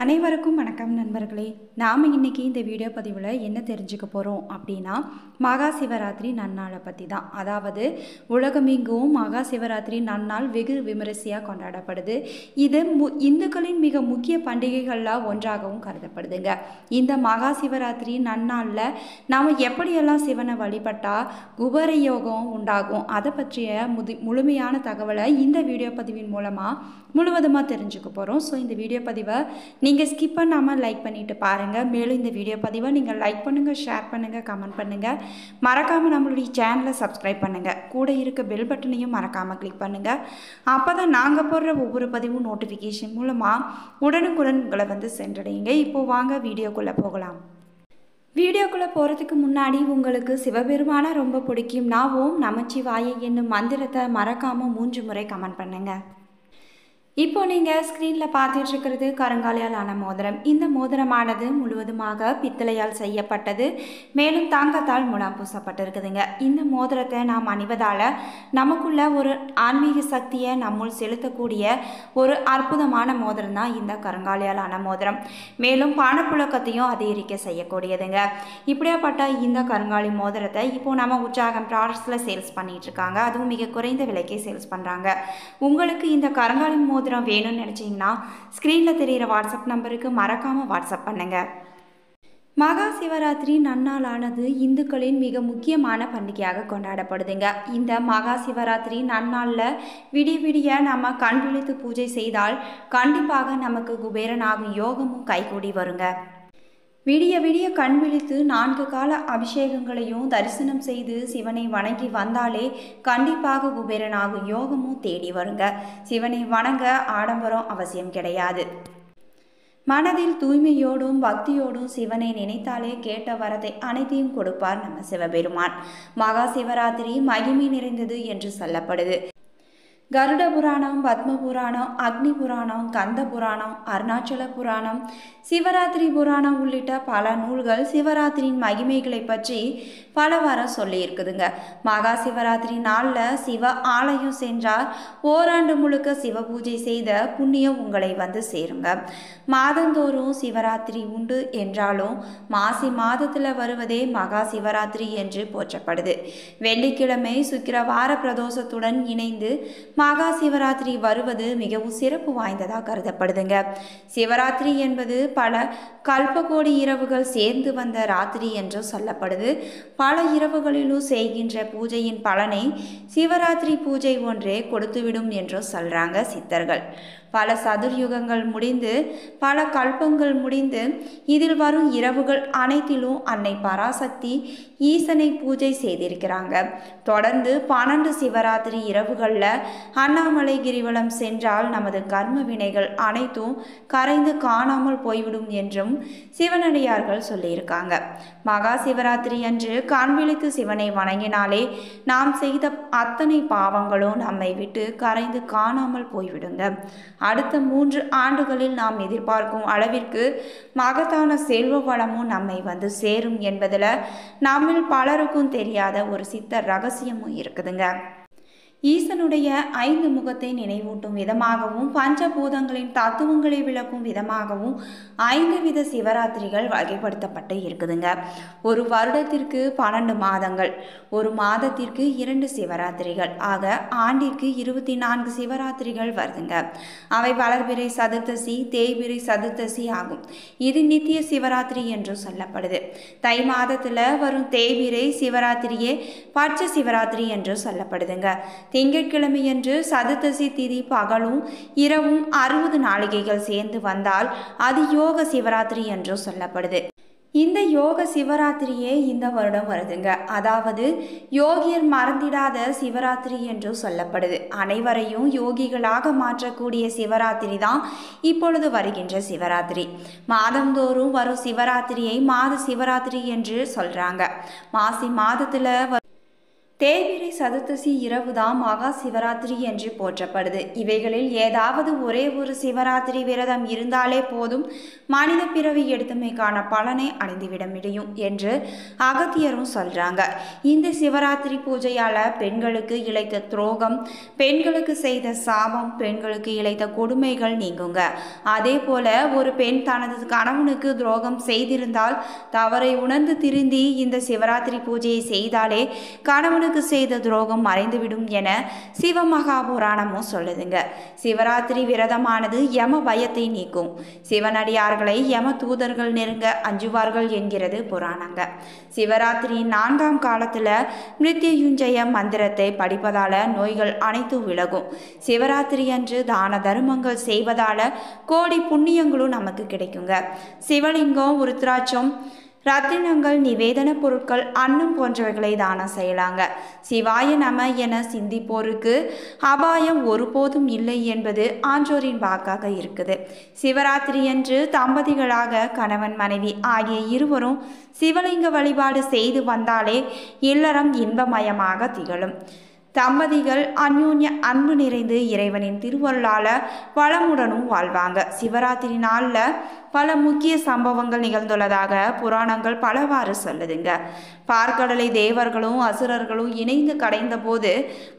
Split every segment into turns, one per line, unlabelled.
அனைவருக்கும் வணக்கம் நண்பர்களே. நாம் இன்னைக்கு இந்த வீடியோ பதிவில் என்ன தெரிஞ்சுக்க போகிறோம் அப்படின்னா மகா சிவராத்திரி நன்னாளை பற்றி தான் அதாவது உலகமெங்கும் மகா சிவராத்திரி நன்னாள் வெகு விமரிசையாக கொண்டாடப்படுது. இது மு இந்துக்களின் மிக முக்கிய பண்டிகைகளில் ஒன்றாகவும் கருதப்படுதுங்க. இந்த மகா சிவராத்திரி நன்னாளில் நாம் எப்படியெல்லாம் சிவனை வழிபட்டால் குபர யோகம் உண்டாகும் அதை பற்றிய முது முழுமையான தகவலை இந்த வீடியோ பதிவின் மூலமாக முழுவதுமாக தெரிஞ்சுக்க போகிறோம் ஸோ இந்த வீடியோ பதிவை நீங்கள் ஸ்கிப் பண்ணாமல் லைக் பண்ணிவிட்டு பாருங்கள் மேலும் இந்த வீடியோ பதிவை நீங்கள் லைக் பண்ணுங்கள் ஷேர் பண்ணுங்கள் கமெண்ட் பண்ணுங்கள் மறக்காமல் நம்மளுடைய சேனலை சப்ஸ்கிரைப் பண்ணுங்கள் கூட இருக்க பெல் பட்டனையும் மறக்காமல் கிளிக் பண்ணுங்கள் அப்போ தான் நாங்கள் போடுற ஒவ்வொரு பதிவும் நோட்டிஃபிகேஷன் மூலமாக உடனுக்குடன் உங்களை வந்து சென்றடையுங்க. இப்போது வாங்க வீடியோக்குள்ளே போகலாம். வீடியோக்குள்ளே போகிறதுக்கு முன்னாடி உங்களுக்கு சிவபெருமானை ரொம்ப பிடிக்கும்னா ஓம் நமச்சிவாயை என்னும் மந்திரத்தை மறக்காமல் மூன்று முறை கமெண்ட் பண்ணுங்கள் இப்போ நீங்கள் ஸ்க்ரீனில் பார்த்துட்டு இருக்கிறது கருங்காலியால் ஆன மோதிரம். இந்த மோதிரமானது முழுவதுமாக பித்தளையால் செய்யப்பட்டது. மேலும் தாங்கத்தால் முலாம் பூசப்பட்டிருக்குதுங்க. இந்த மோதிரத்தை நாம் அணிவதால் நமக்குள்ள ஒரு ஆன்மீக சக்தியை நம்முள் செலுத்தக்கூடிய ஒரு அற்புதமான மோதிரம் தான் இந்த கருங்காலியால் ஆன மோதிரம். மேலும் பணப்புழக்கத்தையும் அதிகரிக்க செய்யக்கூடியதுங்க. இப்படியாப்பட்ட இந்த கருங்காலி மோதிரத்தை இப்போ நம்ம உற்சாகம் ப்ராடக்ட்ஸில் சேல்ஸ் பண்ணிகிட்ருக்காங்க அதுவும் மிக குறைந்த விலைக்கே சேல்ஸ் பண்ணுறாங்க உங்களுக்கு இந்த கருங்காலி மோதிரம் வேணும்னு நினச்சிங்கன்னா ஸ்க்ரீனில் தெரிகிற வாட்ஸ்அப் நம்பருக்கு மறக்காமல் வாட்ஸ்அப் பண்ணுங்கள் மகா சிவராத்திரி நன்னாளானது இந்துக்களின் மிக முக்கியமான பண்டிகையாக கொண்டாடப்படுதுங்க. இந்த மகா சிவராத்திரி நன்னாளில் விடிய விடிய நம்ம கண் விழித்து பூஜை செய்தால் கண்டிப்பாக நமக்கு குபேரனாகும் யோகமும் கைகூடி வருங்க. விடிய விடிய கண் விழித்து நான்கு கால அபிஷேகங்களையும் தரிசனம் செய்து சிவனை வணங்கி வந்தாலே கண்டிப்பாக குபேரனாகும் யோகமும் தேடி வருங்க. சிவனை வணங்க ஆடம்பரம் அவசியம் கிடையாது. மனதில் தூய்மையோடும் பக்தியோடும் சிவனை நினைத்தாலே கேட்ட வரதை அனைத்தையும் கொடுப்பார் நம்ம சிவபெருமான். மகா சிவராத்திரி மகிமை நிறைந்தது என்று சொல்லப்படுது. கருட புராணம் பத்ம புராணம் அக்னி புராணம் கந்த புராணம் அருணாச்சல புராணம் சிவராத்திரி புராணம் உள்ளிட்ட பல நூல்கள் சிவராத்திரியின் மகிமைகளை பற்றி பலவாரம் சொல்லியிருக்குதுங்க. மகா சிவராத்திரி நாளில் சிவ ஆலயம் சென்றார். ஓராண்டு முழுக்க சிவ பூஜை செய்த புண்ணியம் உங்களை வந்து சேருங்க. மாதந்தோறும் சிவராத்திரி உண்டு என்றாலும் மாசி மாதத்தில் வருவதே மகா சிவராத்திரி என்று போற்றப்படுது. வெள்ளிக்கிழமை சுக்கிரவார பிரதோஷத்துடன் இணைந்து மகா சிவராத்திரி வருவது மிகவும் சிறப்பு வாய்ந்ததாக கருதப்படுதுங்க. சிவராத்திரி என்பது பல கல்பகோடி இரவுகள் சேர்ந்து வந்த ராத்திரி என்று சொல்லப்படுது. பல இரவுகளிலும் செய்கின்ற பூஜையின் பலனை சிவராத்திரி பூஜை ஒன்றே கொடுத்துவிடும் என்றும் சொல்கிறாங்க சித்தர்கள். பல சதுர்யுகங்கள் முடிந்து பல கல்பங்கள் முடிந்து இதில் வரும் இரவுகள் அனைத்திலும் அன்னை பராசக்தி ஈசனை பூஜை செய்திருக்கிறாங்க. தொடர்ந்து பன்னெண்டு சிவராத்திரி இரவுகளில் அண்ணாமலை கிரிவலம் சென்றால் நமது கர்ம வினைகள் அனைத்தும் கரைந்து காணாமல் போய்விடும் என்றும் சிவனடியார்கள் சொல்லியிருக்காங்க. மகா சிவராத்திரி அன்று காண்பிழித்து சிவனை வணங்கினாலே நாம் செய்த அத்தனை பாவங்களும் நம்மை விட்டு கரைந்து காணாமல் போய்விடுங்க. அடுத்த மூன்று ஆண்டுகளில் நாம் எதிர்பார்க்கும் அளவிற்கு மகத்தான செல்வ வளமும் நம்மை வந்து சேரும் என்பதில் நம்மில் பலருக்கும் தெரியாத ஒரு சித்த ரகசியமும் இருக்குதுங்க. ஈசனுடைய ஐந்து முகத்தை நினைவூட்டும் விதமாகவும் பஞ்சபூதங்களின் தத்துவங்களை விளக்கும் விதமாகவும் ஐந்து வித சிவராத்திரிகள் வகைப்படுத்தப்பட்டு இருக்குதுங்க. ஒரு வருடத்திற்கு பன்னெண்டு மாதங்கள் ஒரு மாதத்திற்கு இரண்டு சிவராத்திரிகள். ஆக ஆண்டிற்கு இருபத்தி நான்கு சிவராத்திரிகள் வருதுங்க. அவை வளர்பிறை சதுர்த்தசி தேய்பிறை சதுர்த்தசி ஆகும். இது நித்திய சிவராத்திரி என்று சொல்லப்படுது. தை மாதத்தில் வரும் தேய்பிறை சிவராத்திரியே பச்ச சிவராத்திரி என்று சொல்லப்படுதுங்க. திங்கட்கிழமையன்று சதுர்த்தசி திதி பகலும் இரவும் அறுபது நாளிகைகள் சேர்ந்து வந்தால் அது யோக சிவராத்திரி என்று சொல்லப்படுது. இந்த யோக சிவராத்திரியே இந்த வருடம் வருதுங்க. அதாவது யோகியர் மறந்திடாத சிவராத்திரி என்று சொல்லப்படுது. அனைவரையும் யோகிகளாக மாற்றக்கூடிய சிவராத்திரி தான் இப்பொழுது வருகின்ற சிவராத்திரி. மாதந்தோறும் வரும் சிவராத்திரியை மாத சிவராத்திரி என்று சொல்கிறாங்க மாசி மாதத்தில் தேய்பிரை சதுர்த்தசி இரவுதான் மகா சிவராத்திரி என்று போற்றப்படுது. இவைகளில் ஏதாவது ஒரே ஒரு சிவராத்திரி விரதம் இருந்தாலே போதும் மனித பிறவி எடுத்தமைக்கான பலனை அடைந்துவிட முடியும் என்று அகத்தியரும் சொல்றாங்க. இந்த சிவராத்திரி பூஜையால பெண்களுக்கு இழைத்த துரோகம் பெண்களுக்கு செய்த சாபம் பெண்களுக்கு இழைத்த கொடுமைகள் நீங்குங்க. அதே போல ஒரு பெண் தனது கணவனுக்கு துரோகம் செய்திருந்தால் தவறை உணர்ந்து திருந்தி இந்த சிவராத்திரி பூஜையை செய்தாலே கணவனுக்கு செய்த துரோகம் மறைந்துவிடும் என சிவமகாபுராணமும் சொல்லுதுங்க. சிவராத்திரி விரதமானது யம பயத்தை நீக்கும். சிவனடியார்களை யம தூதர்கள் நெருங்க அஞ்சுவார்கள் என்கிறது புராணங்க. சிவராத்திரி நான்காம் காலத்தில் மிருத்யுஞ்சய மந்திரத்தை படிப்பதால் நோய்கள் அனைத்தும் விலகும். சிவராத்திரி அன்று தான தர்மங்கள் செய்வதால் கோடி புண்ணியங்களும் நமக்கு கிடைக்குங்க. சிவலிங்கம் உருத்ராட்சம் ரத்தினங்கள் நிவேதன பொருட்கள் அன்னம் போன்றவைகளை தானம் செய்யலாங்க. சிவாய நம என சிந்திப்போருக்கு அபாயம் ஒருபோதும் இல்லை என்பது ஆன்றோரின் வாக்காக இருக்குது. சிவராத்திரி அன்று தம்பதிகளாக கணவன் மனைவி ஆகிய இருவரும் சிவலிங்க வழிபாடு செய்து வந்தாலே இல்லறம் இன்பமயமாக திகழும். தம்பதிகள் அந்யோன்ய அன்பு நிறைந்து இறைவனின் திருவருளால வளமுடனும் வாழ்வாங்க. சிவராத்திரி நாளில் பல முக்கிய சம்பவங்கள் நிகழ்ந்துள்ளதாக புராணங்கள் பலவாறு சொல்லுதுங்க. பார்க்கடலை தேவர்களும் அசுரர்களும் இணைந்து கடைந்த போது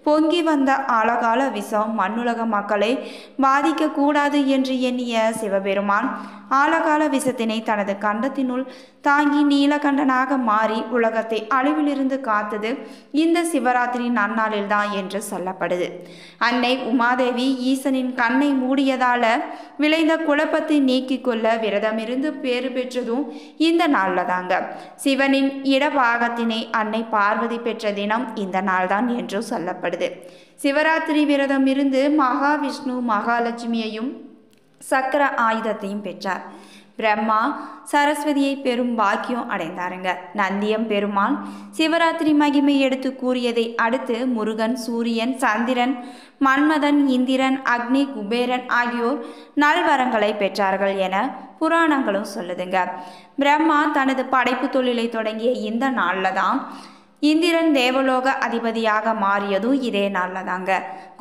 பொங்கி வந்த ஆழகால விஷம் மண்ணுலக மக்களை பாதிக்கக்கூடாது என்று எண்ணிய சிவபெருமான் ஆழகால விஷத்தினை தனது கண்டத்தினுள் தாங்கி நீலகண்டனாக மாறி உலகத்தை அழிவிலிருந்து காத்தது இந்த சிவராத்திரி நன்னாளில்தான் என்று சொல்லப்படுது. அன்னை உமாதேவி ஈசனின் கண்ணை மூடியதால விளைந்த குழப்பத்தை நீக்கிக் கொள்ள விரதமிருந்து பேறு பெற்றதும் இந்த நாளில் தாங்க சிவனின் இடபாகத்தினை அன்னை பார்வதி பெற்ற தினம் இந்த நாள்தான் என்றும் சொல்லப்படுது. சிவராத்திரி விரதம் இருந்து மகாவிஷ்ணு மகாலட்சுமியையும் சக்கர ஆயுதத்தையும் பெற்றார். பிரம்மா சரஸ்வதியை பெரும் பாக்கியம் அடைந்தாருங்க. நந்தியம் பெருமான் சிவராத்திரி மகிமை எடுத்து கூறியதை அடுத்து முருகன் சூரியன் சந்திரன் மன்மதன் இந்திரன் அக்னி குபேரன் ஆகியோர் நல்வரங்களை பெற்றார்கள் என புராணங்களும் சொல்லுதுங்க. பிரம்மா தனது படைப்பு தொழிலை தொடங்கிய இந்த நாளில் தான் இந்திரன் தேவலோக அதிபதியாக மாறியதும் இதே நாளில் தாங்க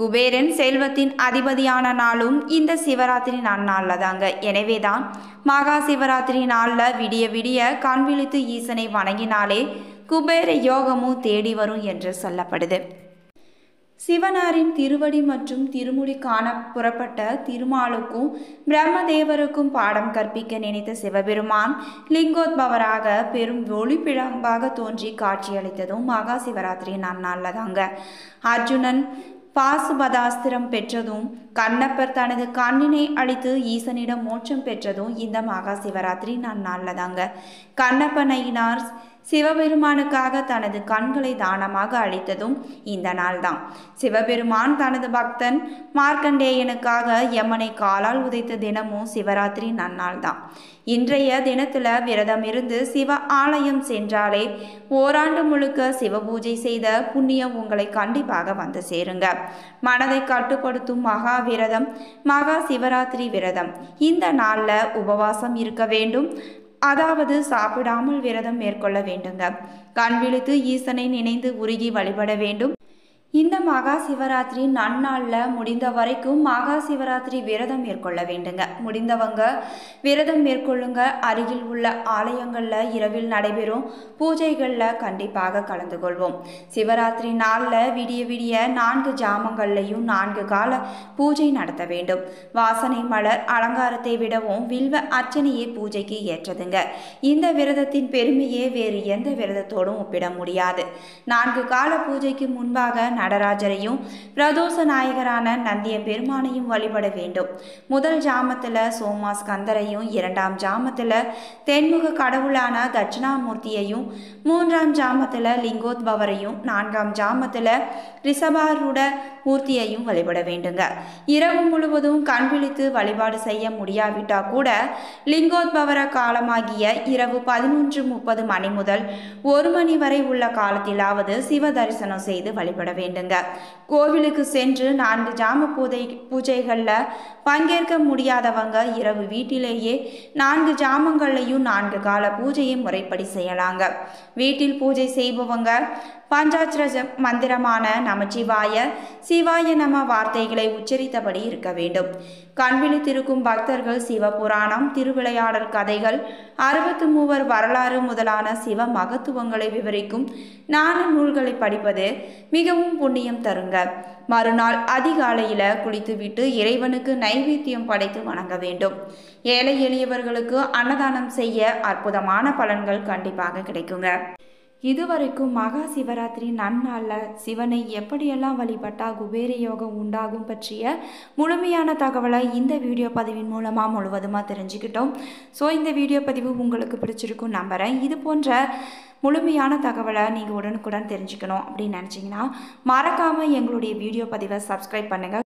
குபேரன் செல்வத்தின் அதிபதியான நாளும் இந்த சிவராத்திரி நன்னாளில் தாங்க எனவே தான் மகா சிவராத்திரி நாளில் விடிய விடிய கண் விழித்து ஈசனை வணங்கினாலே குபேர யோகமும் தேடி வரும் என்று சொல்லப்படுது. சிவனாரின் திருவடி மற்றும் திருமுடி காண புறப்பட்ட திருமாலுக்கும் பிரம்மதேவருக்கும் பாடம் கற்பிக்க நினைத்த சிவபெருமான் லிங்கோத்பவராக பெரும் ஒளிப்பிழம்பாக தோன்றி காட்சியளித்ததும் மகா சிவராத்திரி அந்நாளில் தாங்க அர்ஜுனன் பாசுபதாஸ்திரம் பெற்றதும் கண்ணப்பர் தனது கண்ணினை அழித்து ஈசனிடம் மோட்சம் பெற்றதும் இந்த மகா சிவராத்திரி நன்னாளில் தாங்க கண்ணப்பனையினார் சிவபெருமானுக்காக தனது கண்களை தானமாக அளித்ததும் இந்த நாள்தான். சிவபெருமான் தனது பக்தன் மார்க்கண்டேயனுக்காக யமனை காலால் உதைத்த தினமும் சிவராத்திரி நன்னாள் தான் இன்றைய தினத்துல விரதம் இருந்து சிவ ஆலயம் சென்றாலே ஓராண்டு முழுக்க சிவ பூஜை செய்த புண்ணியம் உங்களை கண்டிப்பாக வந்து சேருங்க. மனதை கட்டுப்படுத்தும் மகா விரதம் மகா சிவராத்திரி விரதம். இந்த நாளில் உபவாசம் இருக்க வேண்டும். அதாவது சாப்பிடாமல் விரதம் மேற்கொள்ள வேண்டுங்க. கண் விழித்து ஈசனை நினைந்து உருகி வழிபட வேண்டும். இந்த மகா சிவராத்திரி நன்னாளில் முடிந்த வரைக்கும் மகா சிவராத்திரி விரதம் மேற்கொள்ள வேண்டுங்க. முடிந்தவங்க விரதம் மேற்கொள்ளுங்க. அருகில் உள்ள ஆலயங்களில் இரவில் நடைபெறும் பூஜைகளில் கண்டிப்பாக கலந்து கொள்வோம். சிவராத்திரி நாளில் விடிய விடிய நான்கு ஜாமங்கள்லையும் நான்கு கால பூஜை நடத்த வேண்டும். வாசனை மலர் அலங்காரத்தை விடவும் வில்வ அர்ச்சனையே பூஜைக்கு ஏற்றதுங்க. இந்த விரதத்தின் பெருமையே வேறு எந்த விரதத்தோடும் ஒப்பிட முடியாது. நான்கு கால பூஜைக்கு முன்பாக நடராஜரையும் பிரதோஷ நாயகரான நந்திய பெருமானையும் வழிபட வேண்டும். முதல் ஜாமத்தில் சோமாஸ்கந்தரையும் இரண்டாம் ஜாமத்தில் தென்முக கடவுளான தட்சிணாமூர்த்தியையும் மூன்றாம் ஜாமத்தில் லிங்கோத்பவரையும் நான்காம் ஜாமத்தில் ரிஷபாரூட மூர்த்தியையும் வழிபட வேண்டுங்க. இரவு முழுவதும் கண் விழித்து வழிபாடு செய்ய முடியாவிட்டா கூட லிங்கோத்பவர காலமாகிய இரவு பதினொன்று முப்பது மணி முதல் ஒரு மணி வரை உள்ள காலத்திலாவது சிவ தரிசனம் செய்து வழிபட வேண்டும் வேண்டுங்க. கோவிலுக்கு சென்று நான்கு ஜாம பூதை பூஜைகளில் பங்கேற்க முடியாதவங்க இரவு வீட்டிலேயே நான்கு ஜாமங்களையும் நான்கு கால பூஜையை முறைப்படி செய்யலாங்க. வீட்டில் பூஜை செய்பவங்க பஞ்சாட்சர மந்திரமான நமச்சிவாய சிவாய நம வார்த்தைகளை உச்சரித்தபடி இருக்க வேண்டும். கண்விழித்திருக்கும் பக்தர்கள் சிவபுராணம் திருவிளையாடல் கதைகள் அறுபத்து மூவர் வரலாறு முதலான சிவ மகத்துவங்களை விவரிக்கும் நான நூல்களை படிப்பது மிகவும் புண்ணியம் தருங்க. மறுநாள் அதிகாலையில் குளித்துவிட்டு இறைவனுக்கு நைவேத்தியம் படைத்து வணங்க வேண்டும். ஏழை எளியவர்களுக்கு அன்னதானம் செய்ய அற்புதமான பலன்கள் கண்டிப்பாக கிடைக்குங்க. இதுவரைக்கும் மகா சிவராத்திரி நன்னாளில் சிவனை எப்படியெல்லாம் வழிபட்டால் குபேர யோகம் உண்டாகும் பற்றிய முழுமையான தகவலை இந்த வீடியோ பதிவின் மூலமாக முழுவதுமாக தெரிஞ்சுக்கிட்டோம். ஸோ இந்த வீடியோ பதிவு உங்களுக்கு பிடிச்சிருக்கும் நம்புகிறேன் இது போன்ற முழுமையான தகவலை நீங்கள் உடனுக்குடன் தெரிஞ்சுக்கணும் அப்படின்னு நினச்சிங்கன்னா மறக்காமல் எங்களுடைய வீடியோ பதிவை சப்ஸ்கிரைப் பண்ணுங்கள்